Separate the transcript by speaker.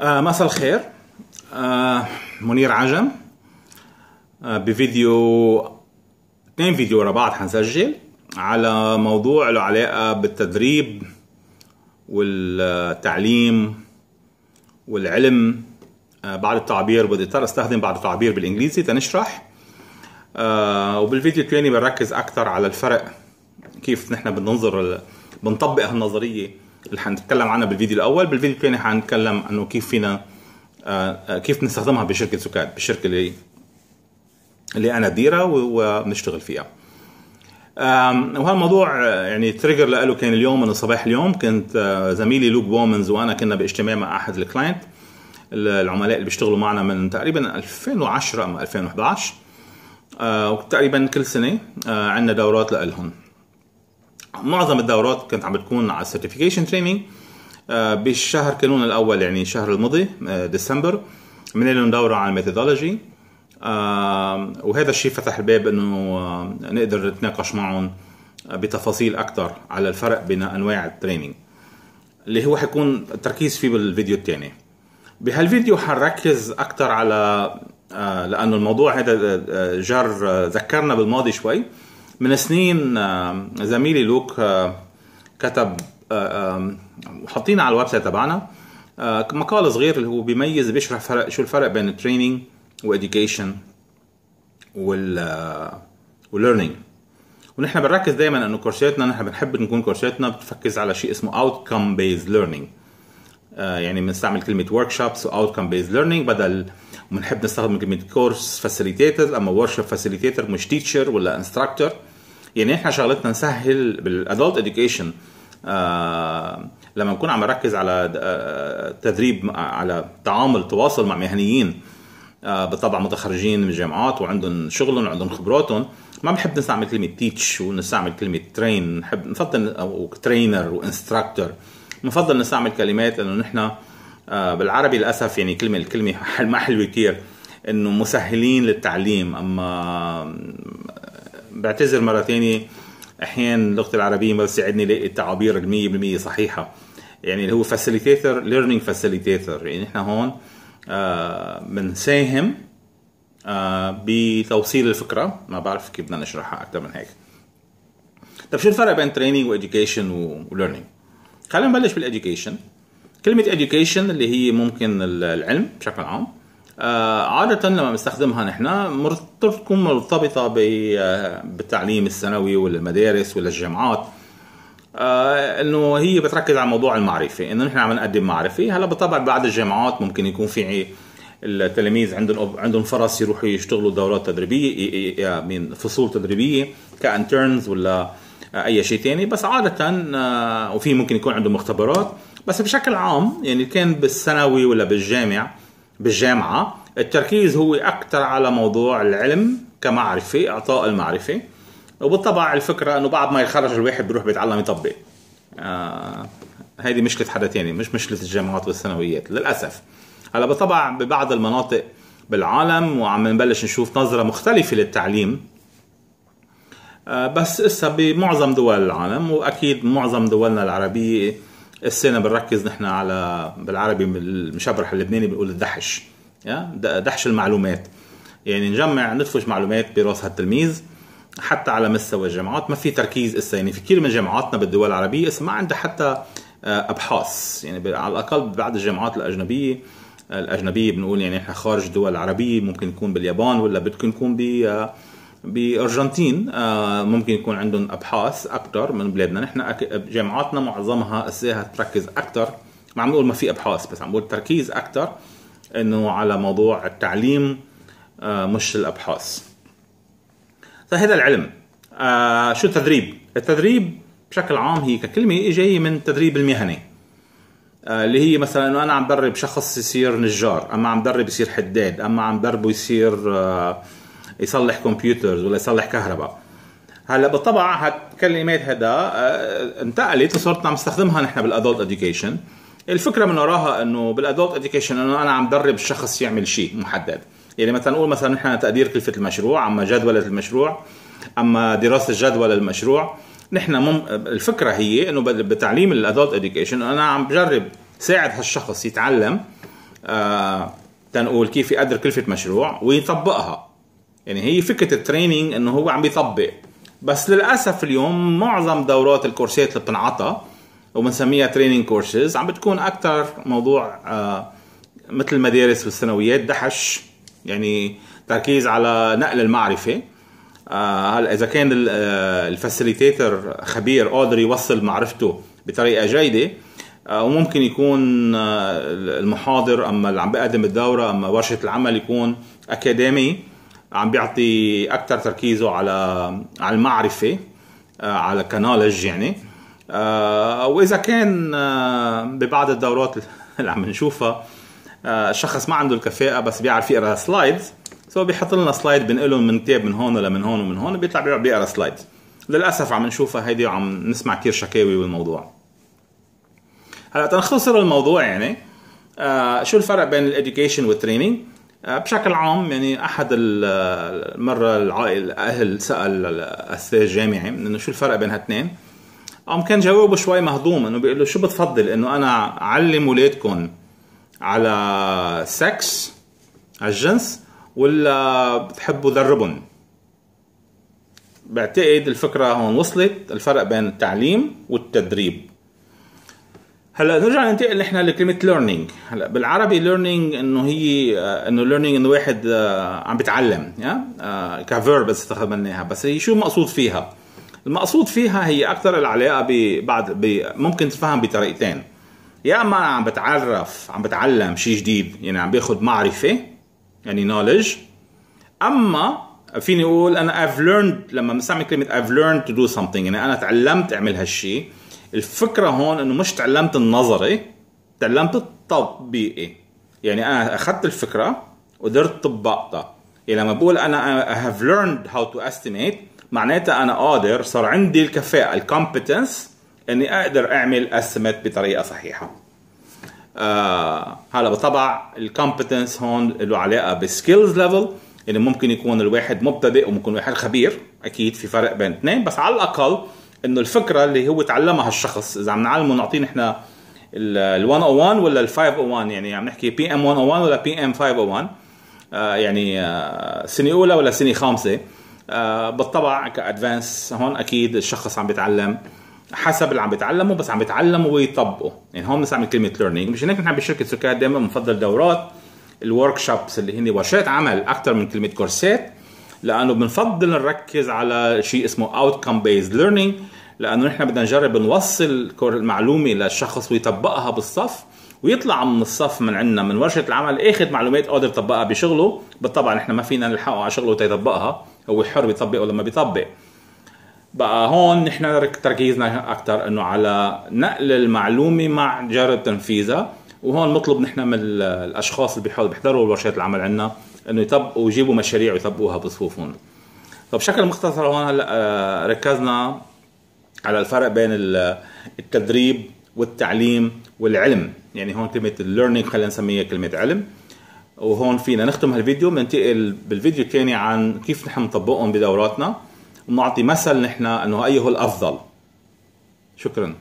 Speaker 1: آه مساء الخير. آه منير عجم. آه بفيديو اثنين فيديو ورا بعض حنسجل على موضوع له علاقة بالتدريب والتعليم والعلم. آه بعض التعبير بدي أضطر أستخدم بعض التعبير بالإنجليزي تنشرح. آه وبالفيديو الثاني بنركز أكثر على الفرق كيف نحن بننظر بنطبق هالنظرية. اللي حنتكلم عنها بالفيديو الأول. بالفيديو الثاني حنتكلم إنه كيف فينا آه كيف بنستخدمها بشركة سكات بالشركة اللي اللي أنا بديرها وبنشتغل فيها. وهالموضوع يعني trigger له كان اليوم من صباح اليوم كنت زميلي لوك بومنز وأنا كنا باجتماع مع أحد ال client العملاء اللي بيشتغلوا معنا من تقريبا 2010 أو 2011 وتقريبا كل سنة عندنا دورات لهم معظم الدورات كانت عم بتكون على ال certification training بالشهر كانون الأول يعني الشهر الماضي ديسمبر عملنا لهم دوره على ال methodology. آه وهذا الشيء فتح الباب إنه آه نقدر نتناقش معهم بتفاصيل أكثر على الفرق بين أنواع ال training اللي هو حيكون التركيز فيه بالفيديو الثاني بهالفيديو حنركز أكثر على آه لأنه الموضوع هذا جر ذكرنا بالماضي شوي. من سنين زميلي لوك كتب وحاطين على ال website تبعنا مقال صغير اللي هو بيميز بيشرح فرق شو الفرق بين ال training و education وال وال learning ونحن بنركز دائما إنه كورساتنا نحن بنحب نكون كورساتنا بتركز على شيء اسمه outcome based learning. آه يعني بنستعمل كلمة workshops و outcome based learning بدل بنحب نستخدم كلمة course facilitator أما workshop facilitator مش teacher ولا instructor يعني إحنا شغلتنا نسهل بال adult education آه لما نكون عم نركز على آه تدريب على تعامل تواصل مع مهنيين بالطبع متخرجين من الجامعات وعندهم شغلهم وعندهم خبراتهم ما بنحب نستعمل كلمة teach ونستعمل كلمة train نحب نفضل أو trainer و instructor بنفضل نستعمل كلمات لأنه نحن بالعربي للأسف يعني كلمة الكلمة ما حلوة كتير إنه مسهلين للتعليم. أما بعتذر مرة ثانية أحيانا اللغة العربية ما بتساعدني لاقي التعابير المية بالمية صحيحة. يعني اللي هو facilitator learning facilitator يعني نحن هون بنساهم آه آه بتوصيل الفكرة. ما بعرف كيف بدنا نشرحها أكثر من هيك. طيب شو الفرق بين training و education و learning خلينا نبلش بال education كلمة education اللي هي ممكن العلم بشكل عام. آه عادة لما بنستخدمها نحن تكون مرتبطة بالتعليم الثانوي ولا المدارس ولا الجامعات. آه إنه هي بتركز على موضوع المعرفة إنه نحن عم نقدم معرفة. هلا بالطبع بعد الجامعات ممكن يكون في التلاميذ عندهم عندهم فرص يروحوا يشتغلوا دورات تدريبية من فصول تدريبية كانترنز ولا أي شيء ثاني بس عادة آه وفي ممكن يكون عندهم مختبرات. بس بشكل عام يعني كان بالثانوي ولا بالجامع بالجامعة. التركيز هو أكثر على موضوع العلم كمعرفة إعطاء المعرفة. وبالطبع الفكرة إنه بعد ما يتخرج الواحد بيروح بيتعلم يطبق. آه هذه مشكلة حدا تاني مش مشكلة الجامعات والثانويات للأسف. هلا بالطبع ببعض المناطق بالعالم وعم نبلش نشوف نظرة مختلفة للتعليم. آه بس إسا بمعظم دول العالم وأكيد معظم دولنا العربية السنة بنركز نحن على بالعربي المشبرح اللبناني بنقول الدحش. دحش المعلومات. يعني نجمع ندفش معلومات برأس هالتلميذ حتى على مستوى الجامعات. ما في تركيز اسا يعني في كثير من جامعاتنا بالدول العربية اسا ما عندها حتى أبحاث. يعني على الأقل بعض الجامعات الأجنبية الأجنبية بنقول يعني إحنا خارج الدول العربيه ممكن يكون باليابان ولا بدكم يكون ب بأرجنتين ممكن يكون عندهم أبحاث أكثر من بلادنا. نحن جامعاتنا معظمها اساها تركز أكثر ما عم نقول ما في أبحاث بس عم نقول تركيز أكثر إنه على موضوع التعليم مش الأبحاث. فهذا العلم. آه شو التدريب؟ التدريب بشكل عام هي ككلمة جاية من التدريب المهني آه اللي هي مثلا إنه أنا عم درب شخص يصير نجار أما عم درب يصير حداد أما عم دربه يصير آه يصلح computers ولا يصلح كهرباء. هلا بالطبع هالكلمات هذا آه انتقلت وصرت عم نستخدمها نحن بال adult education الفكرة من وراها إنه بال adult education إنه أنا عم درب الشخص يعمل شيء محدد. يعني مثلا نقول مثلا نحن تقدير كلفة المشروع أما جدوله المشروع أما دراسة الجدوى للمشروع نحن مم... الفكرة هي إنه بتعليم ال adult education أنا عم بجرب ساعد هالشخص يتعلم آه تنقول كيف يقدر كلفة مشروع ويطبقها. يعني هي فكرة ال training إنه هو عم بيطبق. بس للأسف اليوم معظم دورات الكورسات اللي بتنعطى وبنسميها training courses عم بتكون أكثر موضوع آه مثل المدارس والثانويات دحش يعني تركيز على نقل المعرفة. آه هلا إذا كان ال facilitator خبير قادر يوصل معرفته بطريقة جيدة آه وممكن يكون آه المحاضر أما اللي عم بيقدم الدورة أما ورشة العمل يكون أكاديمي. عم بيعطي أكثر تركيزه على على المعرفة آه على knowledge يعني. آه وإذا كان آه ببعض الدورات اللي عم نشوفها الشخص ما عنده الكفاءة بس بيعرف يقرأ slides so بيحط لنا slide بنقلهم من كتاب من هون لمن هون ومن هون بيطلع بيقرأ slide للأسف عم نشوفها هيدي وعم نسمع كثير شكاوي بالموضوع. هلأ تنختصر الموضوع يعني شو الفرق بين ال education وال training بشكل عام يعني أحد المرة الأهل سأل الأستاذ جامعي إنه شو الفرق بين هالاثنين قام كان جوابه شوي مهضوم إنه بيقول له شو بتفضل إنه أنا أعلم اولادكم على سكس على الجنس ولا بتحبوا دربهم بعتقد الفكرة هون وصلت الفرق بين التعليم والتدريب. هلا نرجع ننتقل نحن لكلمة learning هلا بالعربي learning إنه هي إنه learning إنه واحد عم بيتعلم يا؟ ك verb استخدمناها بس هي شو المقصود فيها؟ المقصود فيها هي أكثر العلاقة ببعض ممكن تفهم بطريقتين. يا أما عم بتعرف عم بتعلم شيء جديد يعني عم باخذ معرفة يعني نولج أما فيني أقول أنا I've learned لما بنستعمل كلمة I've learned to do something يعني أنا تعلمت أعمل هالشيء الفكرة هون إنه مش تعلمت النظري تعلمت التطبيقي. يعني أنا أخذت الفكرة وقدرت طبقتها. يعني لما بقول أنا I have learned how to estimate معناتها أنا قادر صار عندي الكفاءة ال competence إني أقدر أعمل estimate بطريقة صحيحة. آه هلا بطبع ال competence هون له علاقة بال skills level يعني ممكن يكون الواحد مبتدئ وممكن واحد خبير. أكيد في فرق بين اثنين بس على الأقل إنه الفكرة اللي هو تعلمها الشخص. إذا عم نعلمه نعطيه نحن ال 101 ولا ال 501 يعني عم نحكي PM 101 ولا PM 501 آه يعني آه سنة أولى ولا سنة خامسة. آه بالطبع ك advance هون أكيد الشخص عم بيتعلم حسب اللي عم بيتعلمه بس عم بيتعلمه ويطبقه يعني هون بنستعمل كلمة learning مش هيك نحن بشركة سكات دائما بنفضل دورات ال workshops اللي هن ورشات عمل أكثر من كلمة كورسات. لأنه بنفضل نركز على شيء اسمه outcome based learning لأنه نحن بدنا نجرب نوصل المعلومة للشخص ويطبقها بالصف ويطلع من الصف من عندنا من ورشة العمل اخذ معلومات قادر يطبقها بشغله. بالطبع نحن ما فينا نلحقه على شغله تيطبقها هو حر بيطبق ولا ما بيطبق. بقى هون نحن تركيزنا أكثر إنه على نقل المعلومة مع جرب تنفيذها وهون مطلب نحن من الأشخاص اللي بيحضروا ورشات العمل عندنا. إنه يطبقوا ويجيبوا مشاريع ويطبقوها بصفوفهم. فبشكل مختصر هون هلا ركزنا على الفرق بين التدريب والتعليم والعلم. يعني هون كلمة الليرنينج خلينا نسميها كلمة علم. وهون فينا نختم هالفيديو. بننتقل بالفيديو الثاني عن كيف نحن نطبقهم بدوراتنا ونعطي مثل نحن إنه اي هو الأفضل. شكرا.